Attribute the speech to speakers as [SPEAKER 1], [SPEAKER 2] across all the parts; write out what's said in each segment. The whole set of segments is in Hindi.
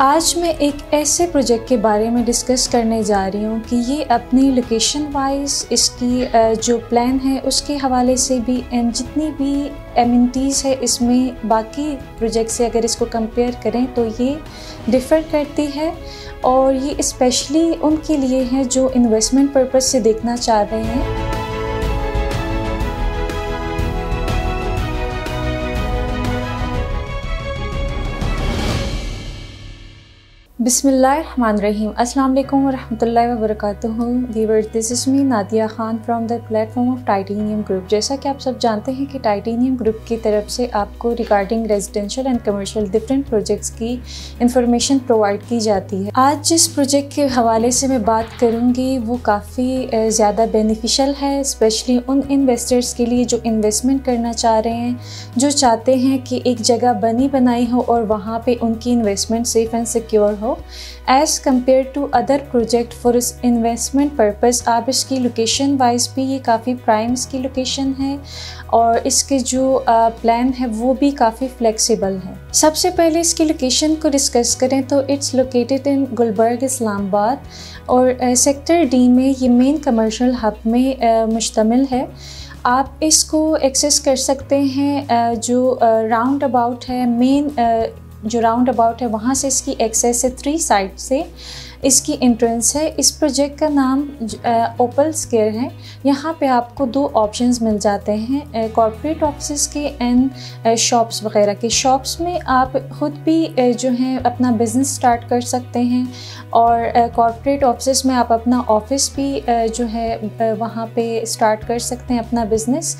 [SPEAKER 1] आज मैं एक ऐसे प्रोजेक्ट के बारे में डिस्कस करने जा रही हूँ कि ये अपनी लोकेशन वाइज इसकी जो प्लान है, उसके हवाले से भी एंड जितनी भी एमिनिटीज़ है, इसमें बाकी प्रोजेक्ट से अगर इसको कंपेयर करें तो ये डिफ़र करती है और ये स्पेशली उनके लिए है जो इन्वेस्टमेंट पर्पज़ से देखना चाह रहे हैं। बिसमीम वालेकुम वरहमतुल्लाहि वबरकातुहू। Viewers this is me Nadia Khan from the platform of Titanium Group जैसा कि आप सब जानते हैं कि टाइटेनियम ग्रुप की तरफ़ से आपको regarding residential and commercial different projects की इंफॉर्मेशन प्रोवाइड की जाती है। आज जिस प्रोजेक्ट के हवाले से मैं बात करूँगी, वो काफ़ी ज़्यादा बेनिफिशल है स्पेशली उन इन्वेस्टर्स के लिए जो इन्वेस्टमेंट करना चाह रहे हैं, जो चाहते हैं कि एक जगह बनी बनाई हो और वहाँ पर उनकी इन्वेस्टमेंट सेफ़ एंड सिक्योर हो। As compare to other project for investment purpose आप इसकी लोकेशन वाइज भी ये काफ़ी प्राइम इसकी लोकेशन है और इसके जो प्लान है वो भी काफ़ी फ्लेक्सिबल है। सबसे पहले इसकी लोकेशन को डिस्कस करें तो it's located in Gulberg Islamabad और सेक्टर डी में ये मेन कमर्शियल हब में मुश्तमिल है। आप इसको एक्सेस कर सकते हैं जो राउंड अबाउट है मेन जो राउंड अबाउट है, वहाँ से इसकी एक्सेस है थ्री साइड से। इसकी एंट्रेंस है। इस प्रोजेक्ट का नाम ओपल स्केयर है। यहाँ पे आपको दो ऑप्शंस मिल जाते हैं कॉरपोरेट ऑफ़िस के एंड शॉप्स वगैरह के। शॉप्स में आप ख़ुद भी जो है, अपना बिज़नेस स्टार्ट कर सकते हैं और कॉरपोरेट ऑफ़िस में आप अपना ऑफ़िस भी जो है वहाँ पे स्टार्ट कर सकते हैं अपना बिज़नेस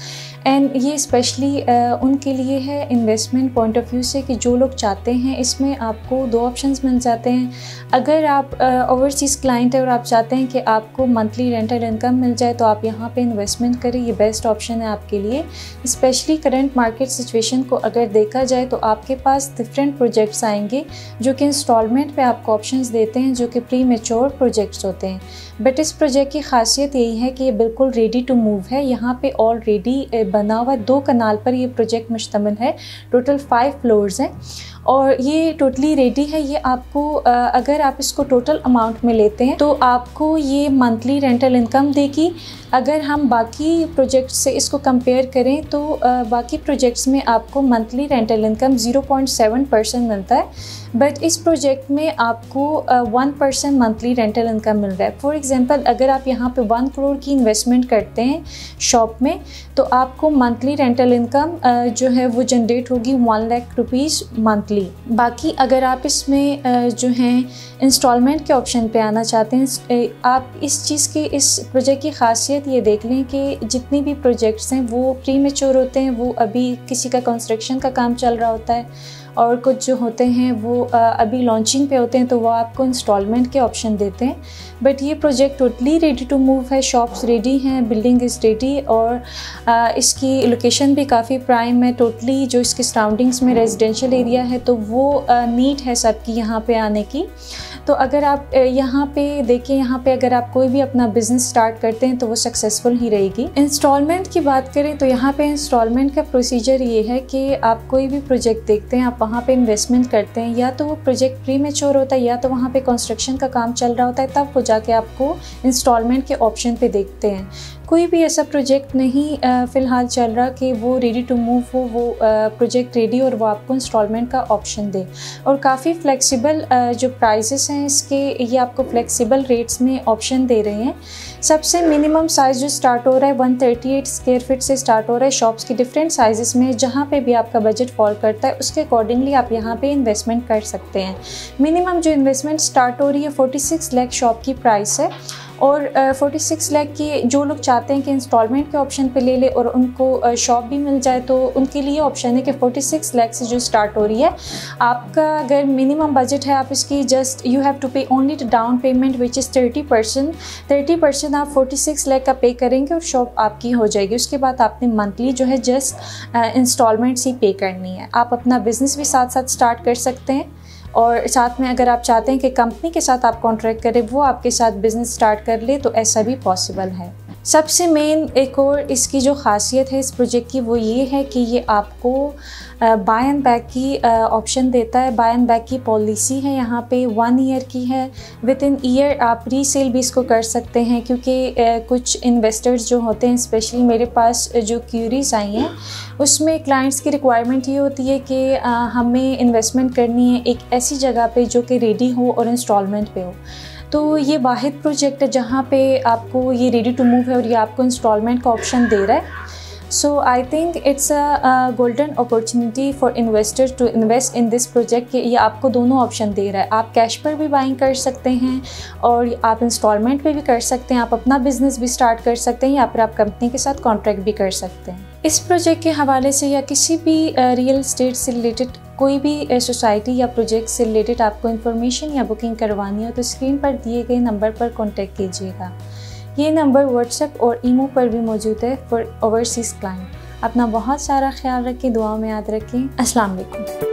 [SPEAKER 1] एंड ये स्पेशली उनके लिए है इन्वेस्टमेंट पॉइंट ऑफ़ व्यू से कि जो लोग चाहते हैं, इसमें आपको दो ऑप्शंस मिल जाते हैं। अगर आप ओवरसीज़ क्लाइंट है और आप चाहते हैं कि आपको मंथली रेंटल इनकम मिल जाए तो आप यहाँ पे इन्वेस्टमेंट करें। ये बेस्ट ऑप्शन है आपके लिए। स्पेशली करंट मार्केट सिचुएशन को अगर देखा जाए तो आपके पास डिफरेंट प्रोजेक्ट्स आएँगे, जो कि इंस्टॉलमेंट पे आपको ऑप्शंस देते हैं, जो कि प्री मेच्योर प्रोजेक्ट्स होते हैं। बट इस प्रोजेक्ट की खासियत यही है कि ये बिल्कुल रेडी टू मूव है। यहाँ पे ऑलरेडी बना हुआ है। दो कनाल पर ये प्रोजेक्ट मुश्तमिल है। टोटल फाइव फ्लोर्स हैं। और ये टोटली रेडी है। ये आपको अगर आप इसको टोटल अमाउंट में लेते हैं तो आपको ये मंथली रेंटल इनकम देगी। अगर हम बाकी प्रोजेक्ट से इसको कंपेयर करें तो बाकी प्रोजेक्ट्स में आपको मंथली रेंटल इनकम 0.7 परसेंट मिलता है। बट इस प्रोजेक्ट में आपको one percent monthly rental income मिल रहा है। फॉर एग्जांपल, अगर आप यहाँ पे वन करोड़ की इन्वेस्टमेंट करते हैं शॉप में तो आपको मंथली रेंटल इनकम जो है वो जनरेट होगी वन लाख रुपीज़ मंथली बाकी अगर आप इसमें जो है इंस्टॉलमेंट के ऑप्शन पे आना चाहते हैं आप इस चीज़ की, इस प्रोजेक्ट की खासियत ये देख लें कि जितनी भी प्रोजेक्ट्स हैं वो प्री होते हैं, वो अभी किसी का कंस्ट्रक्शन का काम चल रहा होता है। और कुछ जो होते हैं वो अभी लॉन्चिंग पे होते हैं तो वो आपको इंस्टॉलमेंट के ऑप्शन देते हैं। बट ये project totally ready to move है शॉप्स रेडी हैं बिल्डिंग इज़ रेडी और इसकी लोकेशन भी काफ़ी प्राइम है टोटली जो इसके सराउंडिंग्स में रेजिडेंशल एरिया है तो वो नीट है सबकी यहाँ पर आने की। तो अगर आप यहाँ पे देखें यहाँ पे अगर आप कोई भी अपना बिज़नेस स्टार्ट करते हैं तो वो सक्सेसफुल ही रहेगी। इंस्टॉलमेंट की बात करें तो यहाँ पे इंस्टॉलमेंट का प्रोसीजर ये है कि आप कोई भी प्रोजेक्ट देखते हैं, आप वहाँ पे इन्वेस्टमेंट करते हैं, या तो वो प्रोजेक्ट प्री मेच्योर होता है, या तो वहाँ पे कंस्ट्रक्शन का काम चल रहा होता है, तब वो जाके आपको इंस्टॉलमेंट के ऑप्शन पे देखते हैं। कोई भी ऐसा प्रोजेक्ट नहीं फ़िलहाल चल रहा कि वो रेडी टू मूव हो, वो प्रोजेक्ट रेडी और वो आपको इंस्टॉलमेंट का ऑप्शन दे। और काफ़ी फ्लेक्सिबल जो प्राइसेस हैं इसके, ये आपको फ्लेक्सिबल रेट्स में ऑप्शन दे रहे हैं। सबसे मिनिमम साइज़ जो स्टार्ट हो रहा है 138 स्क्वेयर फीट से स्टार्ट हो रहा है शॉप्स की डिफरेंट साइजेस में, जहाँ पे भी आपका बजट फॉल करता है, उसके अकॉर्डिंगली आप यहाँ पे इन्वेस्टमेंट कर सकते हैं। मिनिमम जो इन्वेस्टमेंट स्टार्ट हो रही है 46 लाख शॉप की प्राइस है। और फोर्टी सिक्स लैख की जो लोग चाहते हैं कि इंस्टॉलमेंट के ऑप्शन पे ले ले और उनको शॉप भी मिल जाए तो उनके लिए ऑप्शन है कि फोर्टी सिक्स लैख से जो स्टार्ट हो रही है, आपका अगर मिनिमम बजट है, आप इसकी just you have to pay only down payment which is thirty percent thirty percent आप फोर्टी सिक्स लैख का पे करेंगे और शॉप आपकी हो जाएगी। उसके बाद आपने मंथली जो है जस्ट इंस्टॉलमेंट्स ही पे करनी है। आप अपना बिज़नेस भी साथ साथ स्टार्ट कर सकते हैं। और साथ में अगर आप चाहते हैं कि कंपनी के साथ आप कॉन्ट्रैक्ट करें, वो आपके साथ बिज़नेस स्टार्ट कर ले तो ऐसा भी पॉसिबल है। सबसे मेन एक और इसकी जो खासियत है इस प्रोजेक्ट की, वो ये है कि ये आपको बाय एंड बैक की ऑप्शन देता है। बाय एंड बैक की पॉलिसी है, यहाँ पे वन ईयर की है। विद इन ईयर आप रीसेल भी इसको कर सकते हैं, क्योंकि कुछ इन्वेस्टर्स जो होते हैं स्पेशली मेरे पास जो क्यूरीज आई हैं, उसमें क्लाइंट्स की रिक्वायरमेंट ये होती है कि हमें इन्वेस्टमेंट करनी है एक ऐसी जगह पे जो कि रेडी हो और इंस्टॉलमेंट पे हो। तो ये वाहिद प्रोजेक्ट है जहाँ पे आपको ये रेडी टू मूव है और ये आपको इंस्टॉलमेंट का ऑप्शन दे रहा है। So I think it's a golden opportunity for investor to invest in this project ये आपको दोनों ऑप्शन दे रहा है। आप कैश पर भी बाइंग कर सकते हैं और आप इंस्टॉलमेंट पे भी कर सकते हैं। आप अपना बिज़नेस भी स्टार्ट कर सकते हैं या फिर आप कंपनी के साथ कॉन्ट्रैक्ट भी कर सकते हैं। इस प्रोजेक्ट के हवाले से या किसी भी रियल स्टेट से रिलेटेड कोई भी सोसाइटी या प्रोजेक्ट से रिलेटेड आपको इन्फॉर्मेशन या बुकिंग करवानी हो तो स्क्रीन पर दिए गए नंबर पर कॉन्टेक्ट कीजिएगा। ये नंबर व्हाट्सएप और ईमो पर भी मौजूद है फॉर ओवरसीज़ क्लाइंट अपना बहुत सारा ख्याल रखें दुआ में याद रखें। अस्सलाम वालेकुम।